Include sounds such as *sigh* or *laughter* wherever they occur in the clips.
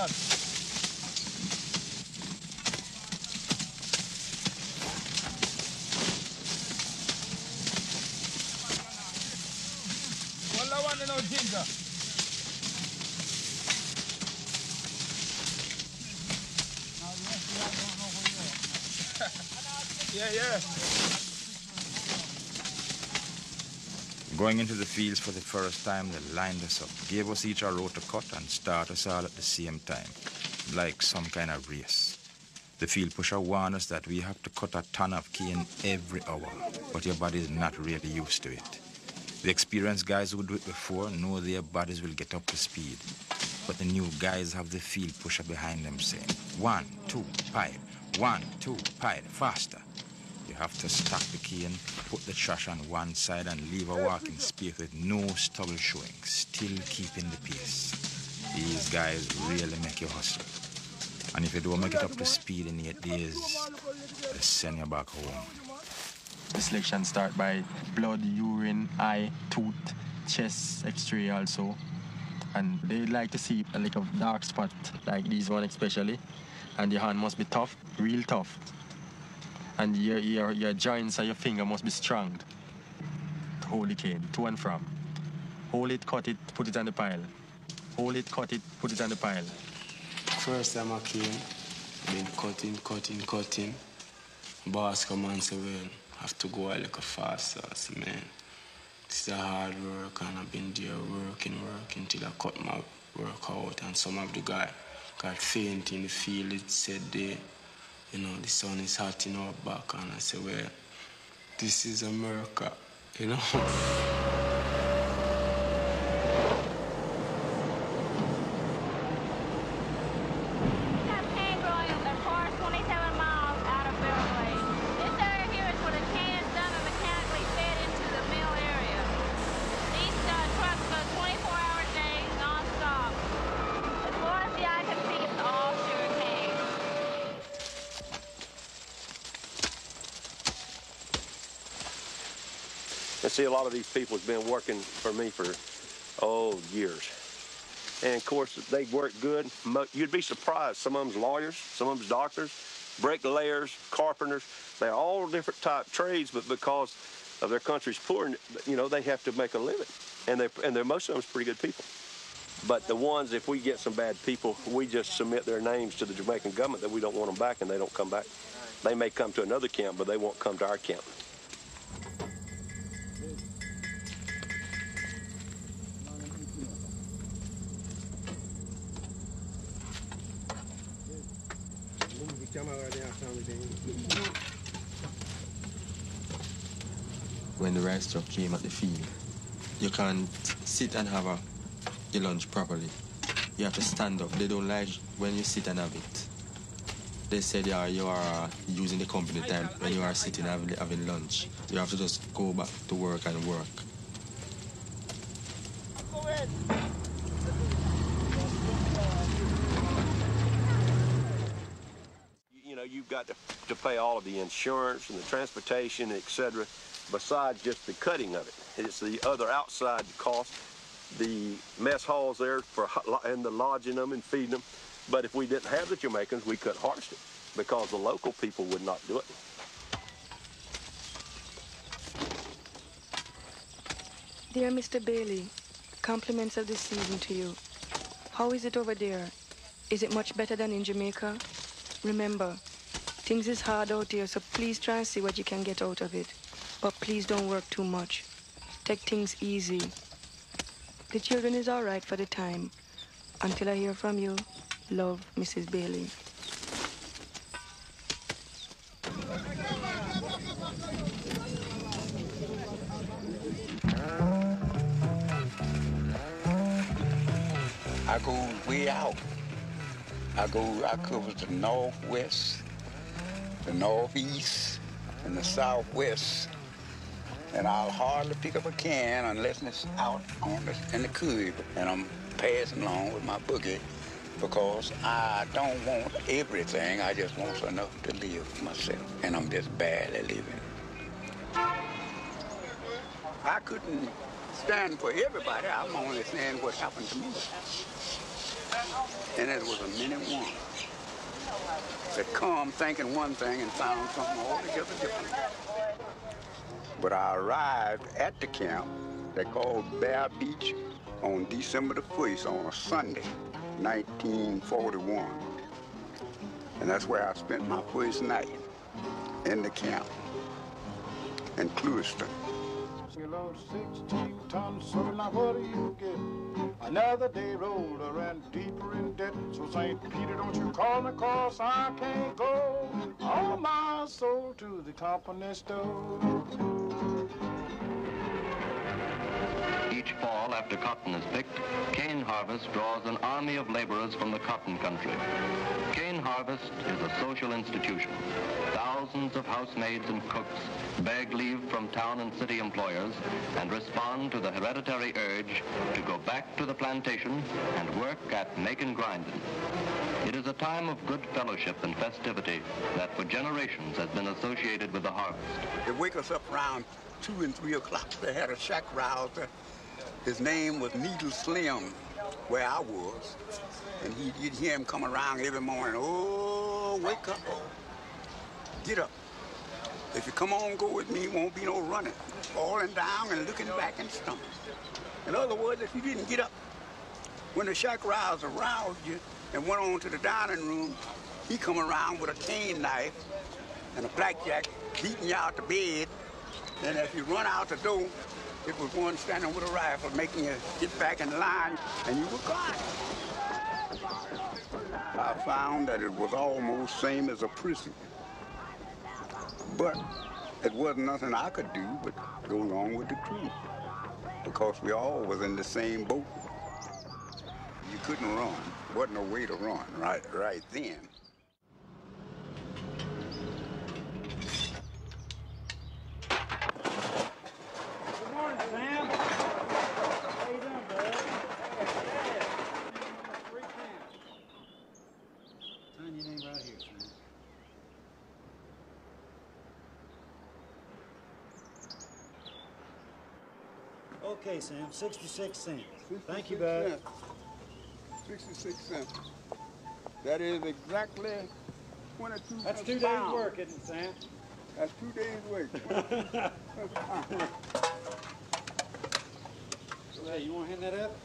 that. Well, I want to know ginger. *laughs* yeah, yeah. Going into the fields for the first time, they lined us up, gave us each a road to cut, and start us all at the same time, like some kind of race. The field pusher warned us that we have to cut a ton of cane every hour, but your body is not really used to it. The experienced guys who do it before know their bodies will get up to speed, but the new guys have the field pusher behind them saying, one, two, pile, one, two, pile, faster. You have to stack the cane, put the trash on one side and leave a walking space with no stubble showing, still keeping the pace. These guys really make you hustle. And if you don't make it up to speed in eight days, they send you back home. The selection start by blood, urine, eye, tooth, chest x-ray also. And they like to see a little dark spot like this one especially. And the hand must be tough, real tough. And your, your, your joints and your finger must be strong. to Hold the cane, to and from. Hold it, cut it, put it on the pile. Hold it, cut it, put it on the pile. First time I came, been cutting, cutting, cutting. Boss come and say, well, have to go a little faster. Say, man, this is a hard work and I've been there working, working till I cut my work out. And some of the guy got faint in the field. It said they, you know, the sun is hot in our back. And I say, well, this is America, you know. *laughs* Got cane growing as far as 27 miles out of Fairway. This area here is where the cane is done and mechanically fed into the mill area. These uh, trucks go 24 hour days non-stop. As far as the eye can see, it's all sugar cane. And see, a lot of these people have been working for me for, oh, years. And of course, they work good. You'd be surprised. Some of them's lawyers, some of them's doctors, bricklayers, carpenters. They're all different type trades, but because of their country's poor, you know, they have to make a living. And they and they're most of them's pretty good people. But the ones, if we get some bad people, we just submit their names to the Jamaican government that we don't want them back, and they don't come back. They may come to another camp, but they won't come to our camp. When the rice truck came at the field. You can't sit and have a, your lunch properly. You have to stand up. They don't like when you sit and have it. They said yeah, you are uh, using the company time when you are sitting having, having lunch. You have to just go back to work and work. you know, you've got to, to pay all of the insurance and the transportation, et cetera, besides just the cutting of it. It's the other outside cost, the mess halls there for and the lodging them and feeding them. But if we didn't have the Jamaicans, we couldn't harvest it because the local people would not do it. Dear Mr. Bailey, compliments of the season to you. How is it over there? Is it much better than in Jamaica? Remember, things is hard out here, so please try and see what you can get out of it. But please don't work too much. Take things easy. The children is all right for the time. Until I hear from you, love, Mrs. Bailey. I go way out. I go, I cover the northwest, the northeast, and the southwest. And I'll hardly pick up a can unless it's out on the, in the curb. And I'm passing along with my boogie because I don't want everything. I just want enough to live myself. And I'm just barely living. I couldn't stand for everybody. I'm only saying what happened to me. And it was a minute one that come thinking one thing and found something altogether different. But I arrived at the camp they called Bear Beach on December the 1st on a Sunday, 1941. And that's where I spent my first night in the camp in Clewiston. Load 16 tons, so now what do you get? Another day rolled around deeper in debt. So St. Peter, don't you call me, cause I can't go. All my soul to the company store. Each fall after cotton is picked, cane harvest draws an army of laborers from the cotton country. Cane harvest is a social institution. Thousands of housemaids and cooks beg leave from town and city employers and respond to the hereditary urge to go back to the plantation and work at making grinding. It is a time of good fellowship and festivity that for generations has been associated with the harvest. They wake us up around 2 and 3 o'clock. *laughs* They had a shack rouser. His name was Needle Slim, where I was. And he'd, you'd hear him come around every morning. Oh, wake up. Get up. If you come on, go with me, won't be no running. Falling down and looking back and stumbling. In other words, if you didn't get up, when the shack rouser roused you and went on to the dining room, he come around with a cane knife and a blackjack, beating you out the bed. And if you run out the door, it was one standing with a rifle making you get back in line, and you were gone. I found that it was almost same as a prison. But it wasn't nothing I could do but go along with the crew because we all was in the same boat. You couldn't run. Wasn't no way to run right right then. Good morning, Sam. How you doing, bud? Sign your name right here, Sam. Okay, Sam, 66 cents. Thank you, bud. 66 cents. That is exactly 22 That's two days' work, isn't it, Sam? That's two days' work. *laughs* *laughs* So, hey, you want to hand that up?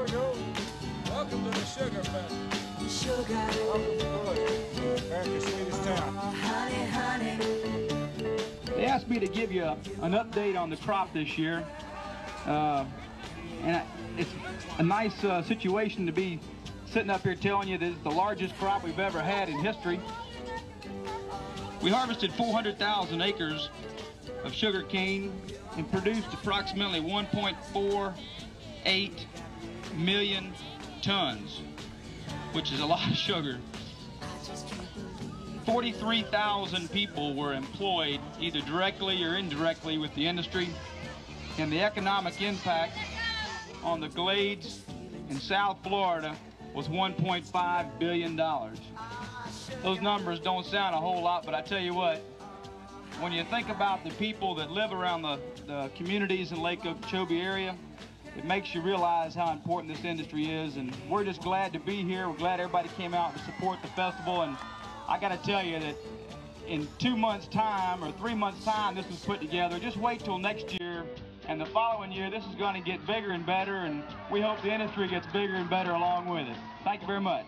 Here we go. Welcome to the Sugar Factory. America's sweetest town. They asked me to give you a, an update on the crop this year. Uh, and I- it's a nice uh, situation to be sitting up here telling you this is the largest crop we've ever had in history. We harvested 400,000 acres of sugar cane and produced approximately 1.48 million tons, which is a lot of sugar. 43,000 people were employed either directly or indirectly with the industry, and the economic impact on the Glades in South Florida was $1.5 billion. Those numbers don't sound a whole lot, but I tell you what, when you think about the people that live around the, the communities in Lake Okeechobee area, it makes you realize how important this industry is, and we're just glad to be here. We're glad everybody came out to support the festival, and I got to tell you that in two months' time or three months' time, this was put together. Just wait till next year, and the following year, this is going to get bigger and better, and we hope the industry gets bigger and better along with it. Thank you very much.